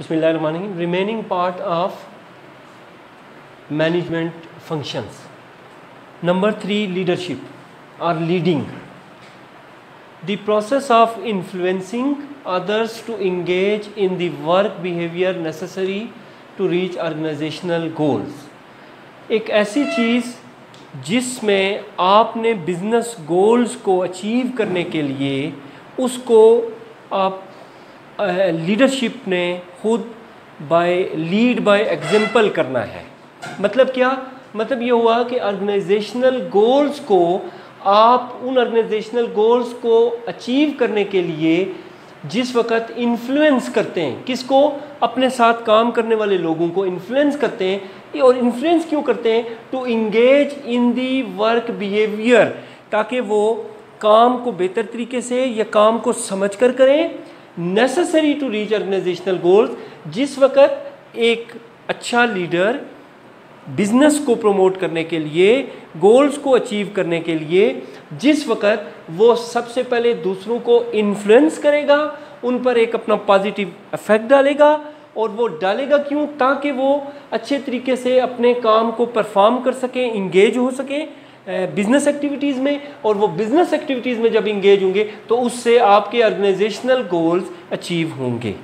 इसमें लाइन मानेंगे remaining part of management functions number three leadership or leading the process of influencing others to engage in the work behaviour necessary to reach organisational goals एक ऐसी चीज़ जिसमें आपने business goals को achieve करने के लिए उसको आप लीडरशिप ने खुद बाय लीड बाय एग्जांपल करना है। मतलब क्या? मतलब ये हुआ कि ऑर्गेनाइजेशनल गोल्स को आप उन ऑर्गेनाइजेशनल गोल्स को अचीव करने के लिए जिस वक्त इन्फ्लुएंस करते हैं, किसको? अपने साथ काम करने वाले लोगों को इन्फ्लुएंस करते हैं। और इन्फ्लुएंस क्यों करते हैं? To engage in the work behaviour ताकि वो काम को बेहतर तरीके से या काम को समझ कर करें necessary to reach organisational goals जिस वक्त एक अच्छा लीडर बिज़नेस को प्रमोट करने के लिए गोल्स को अचीव करने के लिए, जिस वक्त वो सबसे पहले दूसरों को इन्फ्लुएंस करेगा, उन पर एक अपना पॉजिटिव इफ़ेक्ट डालेगा और वो डालेगा क्यों? ताकि वो अच्छे तरीके से अपने काम को परफॉर्म कर सकें इंगेज हो सकें। बिज़नेस एक्टिविटीज़ में, और वो बिज़नेस एक्टिविटीज़ में जब इंगेज होंगे तो उससे आपके ऑर्गेनाइजेशनल गोल्स अचीव होंगे।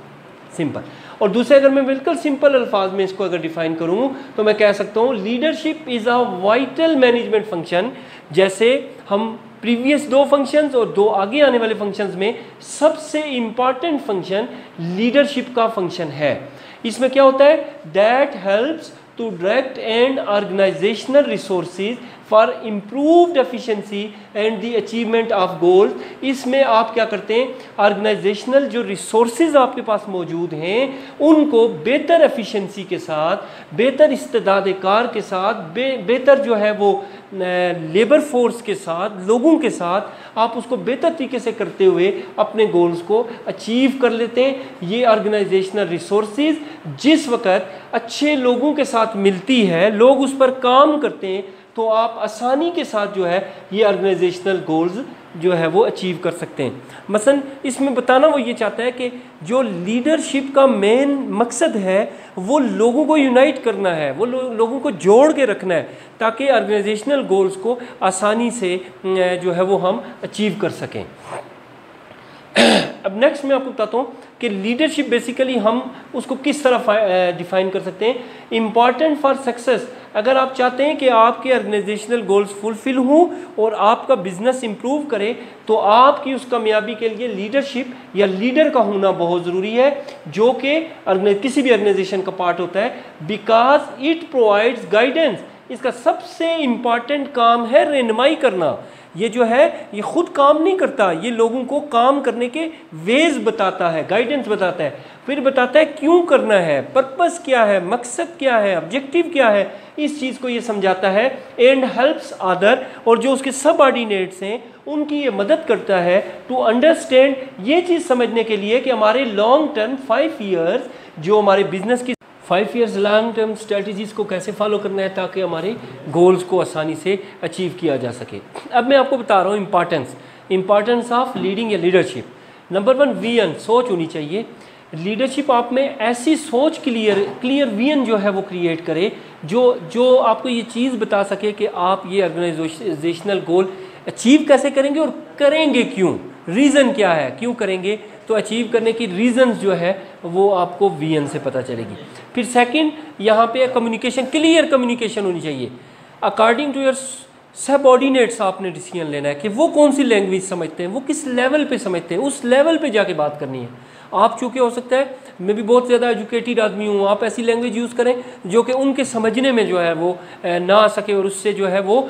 सिंपल और दूसरे, अगर मैं बिल्कुल सिंपल अल्फाज में इसको अगर डिफाइन करूँ तो मैं कह सकता हूँ leadership is a vital management function जैसे हम प्रीवियस दो फ़ंक्शंस और दो आगे आने वाले फ़ंक्शंस में सबसे इंपॉर्टेंट फ़ंक्शन लीडरशिप का फ़ंक्शन है। इसमें क्या होता है? That helps to direct and organisational resources for improved efficiency and the achievement of goals इसमें आप क्या करते हैं? ऑर्गेनाइजेशनल जो रिसोर्स आपके पास मौजूद हैं उनको बेहतर एफिशिएंसी के साथ बेहतर इस्तदाद कार के साथ बे, बेहतर जो है वो लेबर फोर्स के साथ लोगों के साथ आप उसको बेहतर तरीके से करते हुए अपने गोल्स को अचीव कर लेते हैं। ये ऑर्गेनाइजेशनल रिसोर्सेज जिस वक्त अच्छे लोगों के साथ मिलती है लोग उस पर काम करते हैं तो आप आसानी के साथ जो है ये ऑर्गेनाइजेशनल गोल्स जो है वो अचीव कर सकते हैं। मसन इसमें बताना वो ये चाहता है कि जो लीडरशिप का मेन मकसद है वो लोगों को यूनाइट करना है वो लो, लोगों को जोड़ के रखना है ताकि ऑर्गेनाइजेशनल गोल्स को आसानी से जो है वो हम अचीव कर सकें। अब नेक्स्ट मैं आपको बताता हूँ कि लीडरशिप बेसिकली हम उसको किस तरह डिफाइन कर सकते हैं। इंपॉर्टेंट फॉर सक्सेस अगर आप चाहते हैं कि आपके ऑर्गेनाइजेशनल गोल्स फुलफिल हों और आपका बिज़नेस इंप्रूव करे तो आपकी उस कामयाबी के लिए लीडरशिप या लीडर का होना बहुत ज़रूरी है, जो कि किसी भी ऑर्गेनाइजेशन का पार्ट होता है। बिकॉज़ इट प्रोवाइड्स गाइडेंस इसका सबसे इंपॉर्टेंट काम है रहनमाई करना। ये जो है, ये खुद काम नहीं करता, ये लोगों को काम करने के वेज बताता है गाइडेंस बताता है। फिर बताता है क्यों करना है पर्पस क्या है, मकसद क्या है ऑब्जेक्टिव क्या है? इस चीज़ को ये समझाता है एंड हेल्प्स अदर और जो उसके सब ऑर्डिनेट्स हैं, उनकी ये मदद करता है टू अंडरस्टैंड ये चीज़ समझने के लिए कि हमारे लॉन्ग टर्म फाइव ईयर्स जो हमारे बिज़नेस की five years long term strategies को कैसे फॉलो करना है ताकि हमारे गोल्स को आसानी से अचीव किया जा सके। अब मैं आपको बता रहा हूँ इंपॉर्टेंस इंपॉर्टेंस ऑफ़ लीडिंग या लीडरशिप नंबर वन विजन सोच होनी चाहिए। लीडरशिप आप में ऐसी सोच क्लियर क्लियर विजन जो है वो क्रिएट करे, जो जो आपको ये चीज़ बता सके कि आप ये ऑर्गेनाइजेशनल गोल अचीव कैसे करेंगे और करेंगे क्यों? रीज़न क्या है? क्यों करेंगे? तो अचीव करने की रीजंस जो है, वो आपको वीएन से पता चलेगी। फिर सेकंड यहाँ पे कम्युनिकेशन क्लियर कम्युनिकेशन होनी चाहिए। अकॉर्डिंग टू योर सबॉर्डिनेट्स आपने डिसीज़न लेना है कि वो कौन सी लैंग्वेज समझते हैं, वो किस लेवल पे समझते हैं, उस लेवल पे जाके बात करनी है। आप चूँकि हो सकता है, मैं भी बहुत ज़्यादा एजुकेटेड आदमी हूँ, आप ऐसी लैंग्वेज यूज़ करें जो कि उनके समझने में जो है वो ना आ सके और उससे जो है वो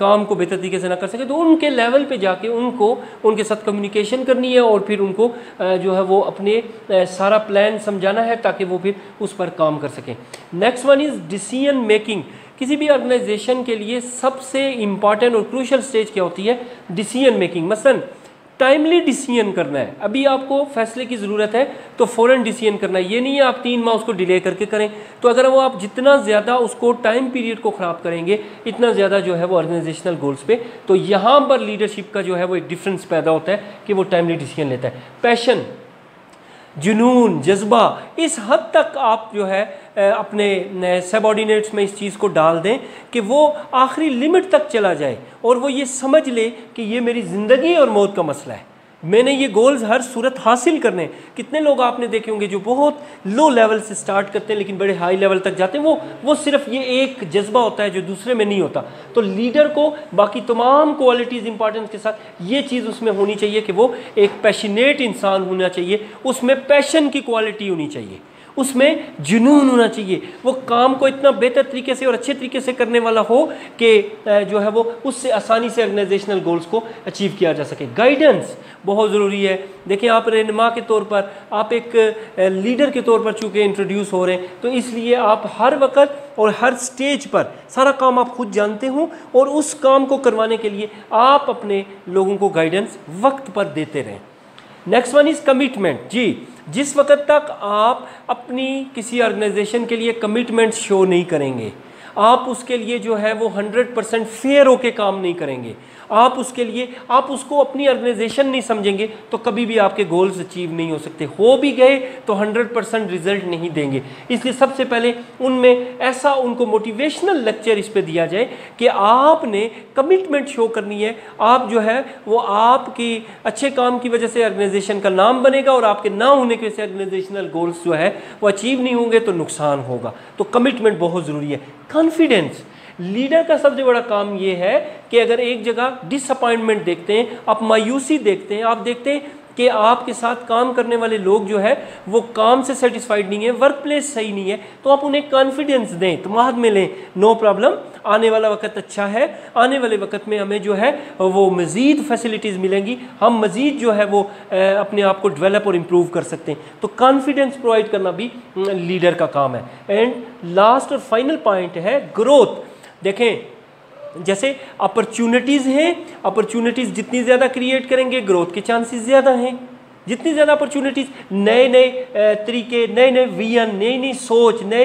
काम को बेहतर तरीके से ना कर सके। तो उनके लेवल पे जाके उनको, उनके साथ कम्युनिकेशन करनी है और फिर उनको जो है वो अपने सारा प्लान समझाना है ताकि वो फिर उस पर काम कर सकें। Next one is decision making किसी भी ऑर्गेनाइजेशन के लिए सबसे इंपॉर्टेंट और क्रूशल स्टेज क्या होती है? डिसीज़न मेकिंग मसलन टाइमली डिसीज़न करना है। अभी आपको फैसले की ज़रूरत है तो फ़ौरन डिसीज़न करना है। ये नहीं है आप तीन माह उसको डिले करके करें। तो अगर वो आप जितना ज़्यादा उसको टाइम पीरियड को ख़राब करेंगे, इतना ज़्यादा जो है वो ऑर्गेनाइजेशनल गोल्स पे तो यहाँ पर लीडरशिप का जो है वो एक डिफरेंस पैदा होता है कि वो टाइमली डिसीज़न लेता है। पैशन जुनून, जज्बा, इस हद तक आप जो है अपने सबॉर्डिनेट्स में इस चीज़ को डाल दें कि वो आखिरी लिमिट तक चला जाए और वो ये समझ ले कि ये मेरी ज़िंदगी और मौत का मसला है। मैंने ये गोल्स हर सूरत हासिल करने कितने लोग आपने देखे होंगे जो बहुत लो लेवल से स्टार्ट करते हैं, लेकिन बड़े हाई लेवल तक जाते हैं। वो वो सिर्फ़ ये एक जज्बा होता है जो दूसरे में नहीं होता। तो लीडर को, बाकी तमाम क्वालिटीज़ इंपॉर्टेंस के साथ ये चीज़ उसमें होनी चाहिए कि वो एक पैशनेट इंसान होना चाहिए। उसमें पैशन की क्वालिटी होनी चाहिए। उसमें जुनून होना चाहिए। वो काम को इतना बेहतर तरीके से और अच्छे तरीके से करने वाला हो कि जो है वो उससे आसानी से ऑर्गेनाइजेशनल गोल्स को अचीव किया जा सके। गाइडेंस बहुत ज़रूरी है। देखिए, आप रहनमा के तौर पर, आप एक लीडर के तौर पर चूँकि इंट्रोड्यूस हो रहे हैं तो इसलिए आप हर वक्त और हर स्टेज पर सारा काम आप खुद जानते हो और उस काम को करवाने के लिए आप अपने लोगों को गाइडेंस वक्त पर देते रहें। नेक्स्ट वन इज़ कमिटमेंट जी। जिस वक्त तक आप अपनी किसी ऑर्गेनाइजेशन के लिए कमिटमेंट शो नहीं करेंगे। आप उसके लिए जो है वो हंड्रेड परसेंट फेयर होके काम नहीं करेंगे। आप उसके लिए, आप उसको अपनी ऑर्गेनाइजेशन नहीं समझेंगे तो कभी भी आपके गोल्स अचीव नहीं हो सकते। हो भी गए तो 100 परसेंट रिज़ल्ट नहीं देंगे। इसलिए सबसे पहले उनमें ऐसा उनको मोटिवेशनल लेक्चर इस पर दिया जाए कि आपने कमिटमेंट शो करनी है। आप जो है, वो आपकी अच्छे काम की वजह से ऑर्गेनाइजेशन का नाम बनेगा और आपके ना होने की वजह से ऑर्गेनाइजेशनल गोल्स जो है, वो अचीव नहीं होंगे तो नुकसान होगा। तो कमिटमेंट बहुत ज़रूरी है। कॉन्फिडेंस लीडर का सबसे बड़ा काम यह है कि अगर एक जगह डिसअपॉइंटमेंट देखते हैं, आप मायूसी देखते हैं, आप देखते हैं कि आपके साथ काम करने वाले लोग जो है, वो काम से सेटिस्फाइड नहीं है वर्क प्लेस सही नहीं है तो आप उन्हें कॉन्फिडेंस दें तुमाद में लें नो प्रॉब्लम आने वाला वक्त अच्छा है, आने वाले वक्त में हमें जो है, वो मज़ीद फैसिलिटीज़ मिलेंगी, हम मज़ीद जो है, वो अपने आप को डेवलप और इम्प्रूव कर सकते हैं। तो कॉन्फिडेंस प्रोवाइड करना भी लीडर का काम है। एंड लास्ट और फाइनल पॉइंट है ग्रोथ देखें जैसे अपॉर्चुनिटीज़ हैं अपॉर्चुनिटीज़ जितनी ज़्यादा क्रिएट करेंगे ग्रोथ के चांसेस ज़्यादा हैं। जितनी ज़्यादा अपॉर्चुनिटीज़ नए नए तरीके नए नए विजन नई नई सोच, नए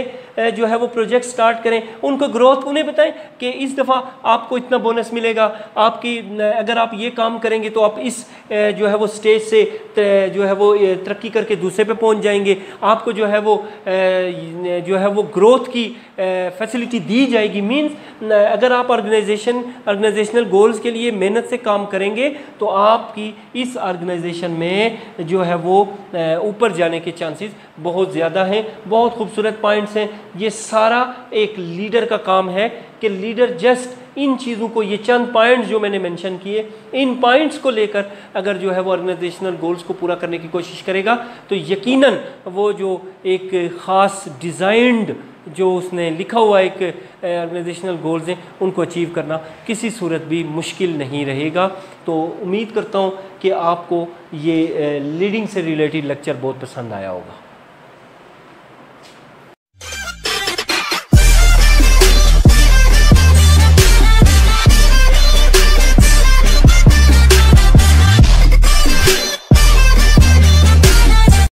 जो है वो प्रोजेक्ट स्टार्ट करें। उनको ग्रोथ उन्हें बताएँ कि इस दफ़ा आपको इतना बोनस मिलेगा। आपकी अगर आप ये काम करेंगे तो आप इस जो है वो स्टेज से जो है वो तरक्की करके दूसरे पे पहुँच जाएँगे। आपको जो है वो जो है वो ग्रोथ की फैसिलिटी दी जाएगी। मींस अगर आप ऑर्गेनाइजेशन ऑर्गेनाइजेशनल गोल्स के लिए मेहनत से काम करेंगे तो आपकी इस ऑर्गेनाइजेशन में जो है वो ऊपर जाने के चांसेस बहुत ज़्यादा हैं। बहुत खूबसूरत पॉइंट्स हैं। ये सारा एक लीडर का काम है कि लीडर जस्ट इन चीज़ों को, ये चंद पॉइंट्स जो मैंने मेंशन किए, इन पॉइंट्स को लेकर अगर जो है वो ऑर्गेनाइजेशनल गोल्स को पूरा करने की कोशिश करेगा तो यकीनन वो जो एक ख़ास डिज़ाइंड जो उसने लिखा हुआ एक ऑर्गेनाइजेशनल गोल्स हैं, उनको अचीव करना किसी सूरत भी मुश्किल नहीं रहेगा। तो उम्मीद करता हूँ कि आपको ये लीडिंग से रिलेटेड लेक्चर बहुत पसंद आया होगा।